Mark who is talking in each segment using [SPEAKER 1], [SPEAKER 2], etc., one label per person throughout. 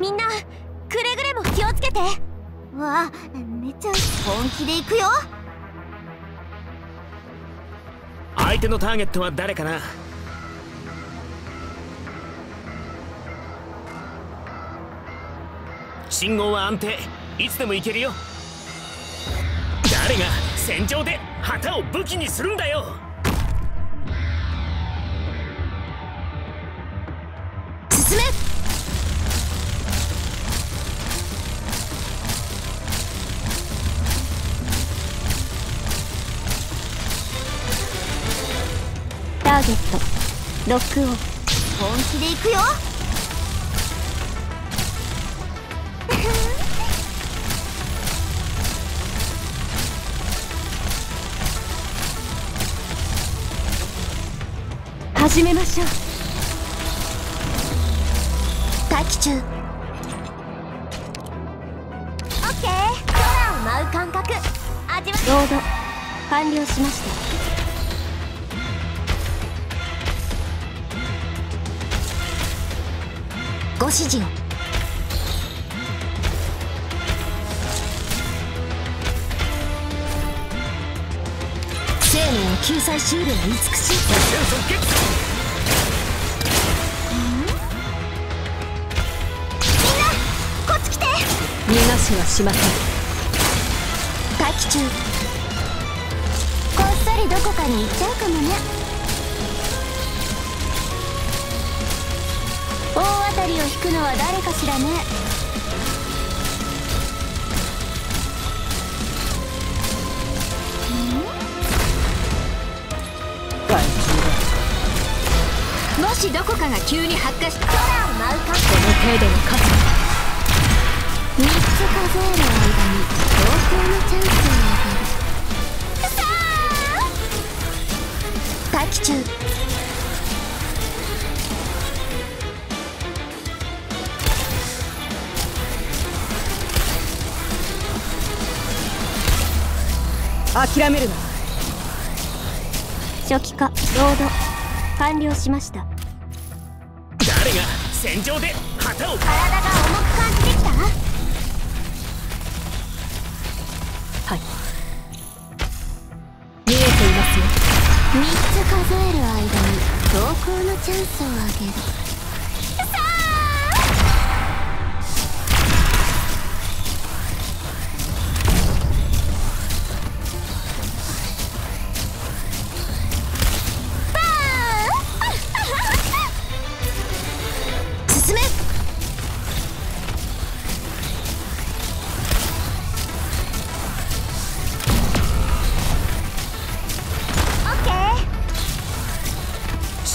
[SPEAKER 1] みんなくれぐれも気をつけて。わあめっちゃ本気で行くよ。
[SPEAKER 2] 相手のターゲットは誰かな？信号は安定。いつでも行けるよ。誰が戦場で旗を武器にするんだよ。
[SPEAKER 1] 進めーゲット。ロックオン。本気で行くよ。始めましょう。待機中。オッケー。空を舞う感覚。味わロード。完了しましたご指示を生命を救済終了は美しい。
[SPEAKER 2] 戦争ゲッ
[SPEAKER 1] みんなこっち来て。
[SPEAKER 3] 逃がしはしません。
[SPEAKER 1] 待機中。こっそりどこかに行っちゃうかもね引くのは誰かしらね。もしどこかが急に発火した空を舞うか
[SPEAKER 3] この程度の数。
[SPEAKER 1] 3つ数える間に同等のチャンスを
[SPEAKER 3] 諦めるな。
[SPEAKER 1] 初期化ロード。完了しました。
[SPEAKER 2] 誰が戦場で旗を。
[SPEAKER 1] 体が重く感じてきた？
[SPEAKER 3] はい。見えていますよ。
[SPEAKER 1] 3つ数える間に同行のチャンスをあげる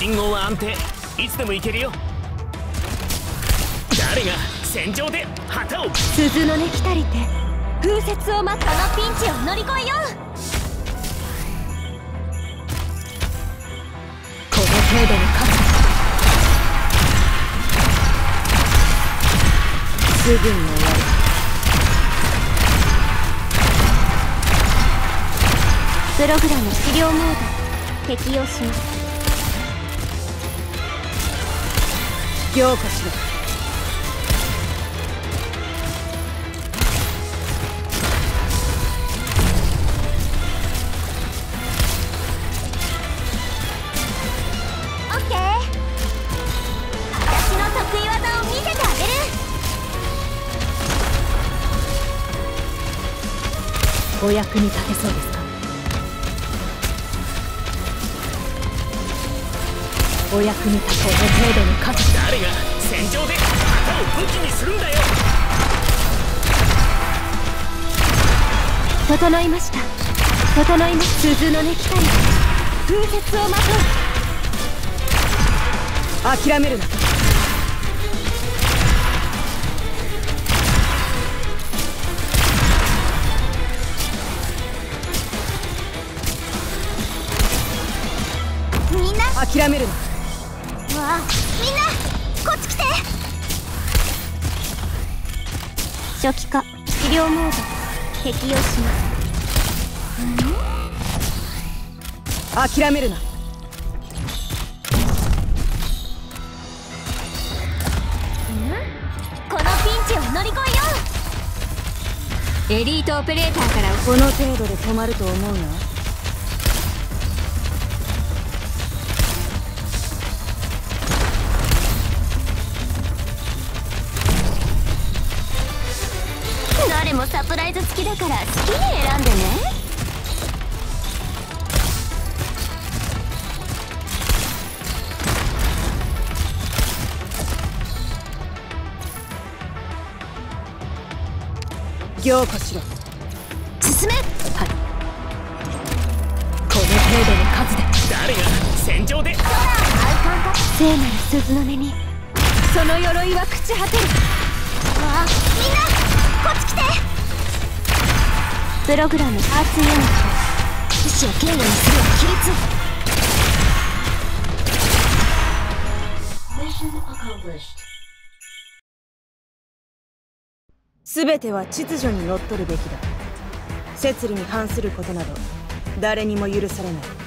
[SPEAKER 2] 信号は安定。いつでも行けるよ。誰が戦場で旗を。
[SPEAKER 1] 鈴の音来たりて。風雪を待ったのピンチを乗り越えよう。
[SPEAKER 3] この程度の数すぐに終わる。
[SPEAKER 1] プログラム治療モード。適用します。
[SPEAKER 3] 凝固しろ
[SPEAKER 1] オッケー。私の得意技を見せてあげる。
[SPEAKER 3] お役に立てそうですお役に立てこの程度の数
[SPEAKER 2] 誰が戦場で旗を武器にするんだよ
[SPEAKER 1] 整いました整います鈴の音来たり風雪を待とう
[SPEAKER 3] 諦めるな
[SPEAKER 1] みんな。
[SPEAKER 3] 諦めるな。
[SPEAKER 1] みんなこっち来て。初期化。治療モード。適用します
[SPEAKER 3] 諦めるな。
[SPEAKER 1] このピチを乗り越えよう。エリートオペレーターから
[SPEAKER 3] この程度で止まると思うな凝固しろ。
[SPEAKER 1] 進め。
[SPEAKER 3] はい。この程度の数で。
[SPEAKER 2] 誰が戦場で。
[SPEAKER 1] 空を舞う感覚聖なる鈴の音に。その鎧は朽ち果てる。わあ。みんなこっち来て。プログラムアーツユニット意志を堅固にするは規律。
[SPEAKER 4] Mission accomplished.
[SPEAKER 5] 全ては秩序にのっとるべきだ。摂理に反することなど誰にも許されない。